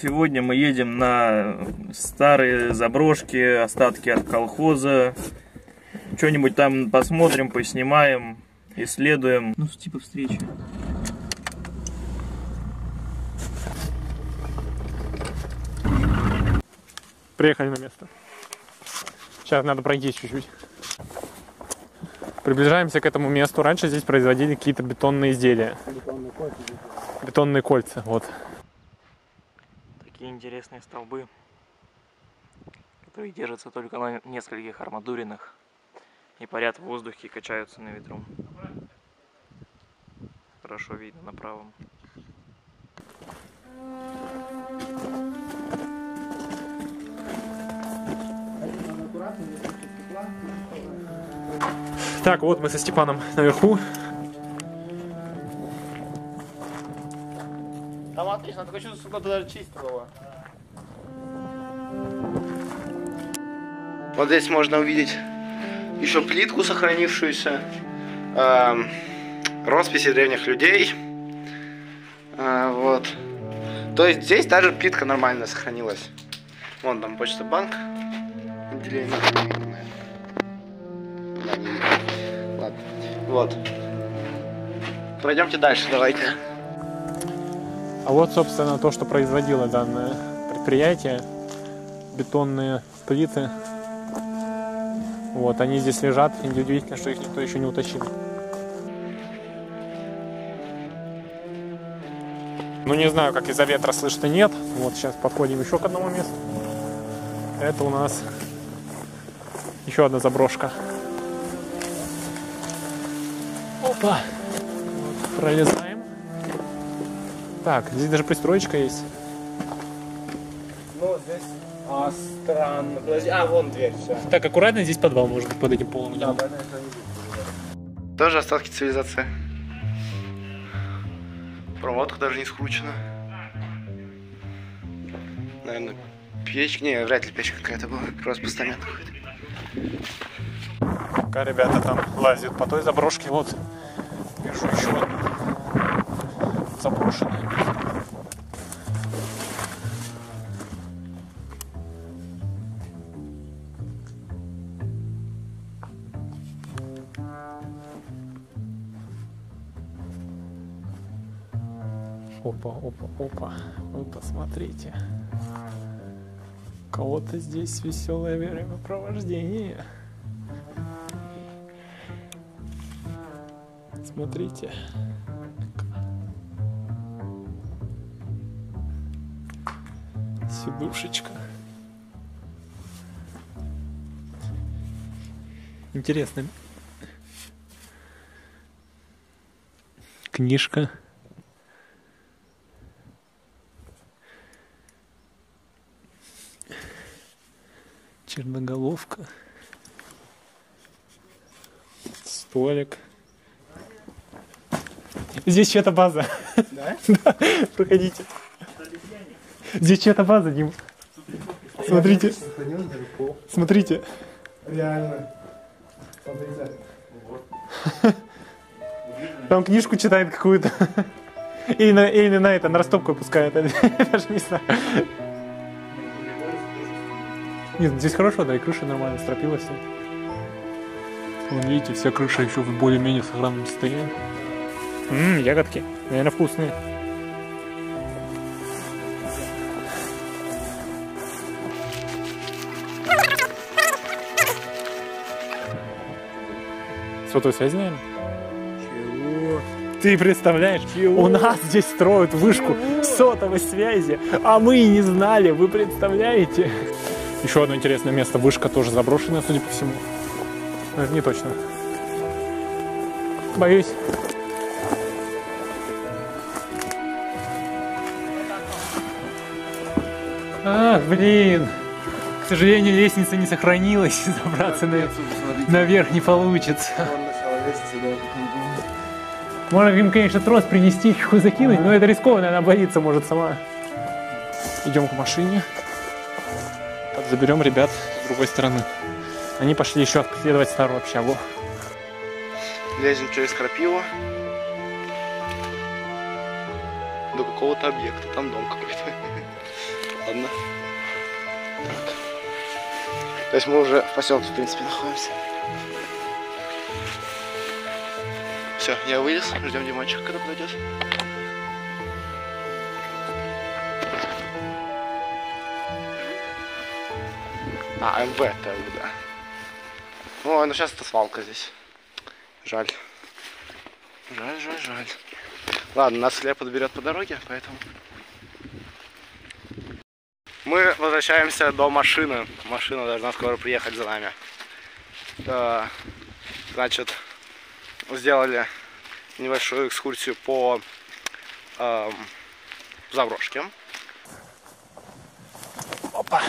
Сегодня мы едем на старые заброшки, остатки от колхоза. Что-нибудь там посмотрим, поснимаем, исследуем. Ну, типа встречи. Приехали на место. Сейчас надо пройти чуть-чуть. Приближаемся к этому месту. Раньше здесь производили какие-то бетонные изделия. Бетонные кольца, вот. Такие интересные столбы, которые держатся только на нескольких арматуринах и парят в воздухе и качаются на ветру. Хорошо видно на правом. Так, вот мы со Степаном наверху. Там отлично, только чувствую, что даже чистого. Вот здесь можно увидеть еще плитку, сохранившуюся, эм, росписи древних людей. Э, вот. То есть здесь даже плитка нормально сохранилась. Вон там почта банк. Отделение. Ладно. Вот. Пройдемте дальше, давайте. А вот, собственно, то, что производило данное предприятие. Бетонные плиты. Вот, они здесь лежат. И удивительно, что их никто еще не уточнил. Ну, не знаю, как из-за ветра слышно, нет. Вот, сейчас подходим еще к одному месту. Это у нас еще одна заброшка. Опа! Вот, пролезаем. Так, здесь даже пристроечка есть. Ну, здесь а, странно. Подожди, а, вон дверь, все. Так, аккуратно, здесь подвал может быть под этим полом. Да, да, да. Тоже остатки цивилизации. Проводка даже не скручена. Наверное, печка. Не, вряд ли печка какая-то была. Просто постамент какой-то. Пока ребята там лазят по той заброшке, вот вижу еще одну заброшенную. Опа, опа, опа. Вы посмотрите. У кого-то здесь веселое времяпровождение. Смотрите. Сидушечка. Интересно. Книжка. Черноголовка. Столик. Здесь чья-то база. Да? Да, проходите. Здесь чья-то база, Дим. Смотрите, смотрите. Реально. Смотрите. Там книжку читает какую-то. Или на, или на это, на растопку пускает. Я даже не знаю. Нет, здесь хорошо, да, и крыша нормально стропила все. Вон, видите, вся крыша еще в более-менее сохранном состоянии. Ммм, ягодки. Наверное, вкусные. Сотовой связи, наверное? Чего? Ты представляешь, у нас здесь строят вышку сотовой связи, а мы и не знали, вы представляете? Еще одно интересное место, вышка тоже заброшенная, судя по всему. Но это не точно. Боюсь. Ах, блин. К сожалению, лестница не сохранилась, забраться на- наверх не получится. Можно им, конечно, трос принести, их закинуть, но это рискованно, она боится, может, сама. Идем к машине. Заберем ребят с другой стороны. Они пошли еще обследовать старую общагу. Лезем через крапиву. До какого-то объекта. Там дом какой-то. Ладно. Так. То есть мы уже в поселке, в принципе, находимся. Все, я вылез, ждем Димочек, когда подойдет. А, МВ тогда. Ой, ну сейчас это свалка здесь. Жаль. Жаль, жаль, жаль. Ладно, нас слеп подберет по дороге, поэтому... Мы возвращаемся до машины. Машина должна скоро приехать за нами. Да, значит, сделали небольшую экскурсию по эм, заброшке. Опа.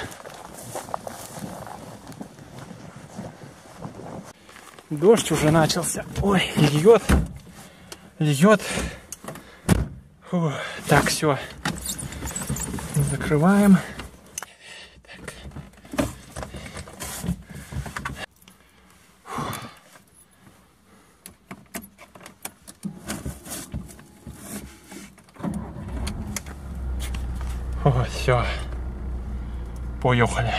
Дождь уже начался. Ой, льет. Льет. Фу. Так, все. Закрываем. О, все. Поехали.